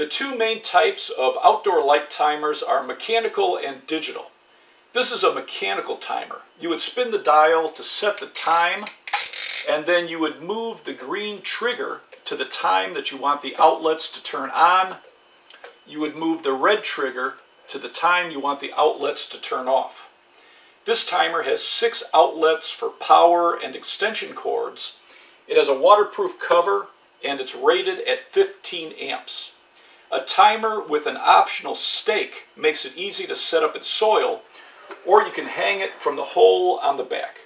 The two main types of outdoor light timers are mechanical and digital. This is a mechanical timer. You would spin the dial to set the time and then you would move the green trigger to the time that you want the outlets to turn on. You would move the red trigger to the time you want the outlets to turn off. This timer has six outlets for power and extension cords. It has a waterproof cover and it's rated at 15 amps. A timer with an optional stake makes it easy to set up in soil or you can hang it from the hole on the back.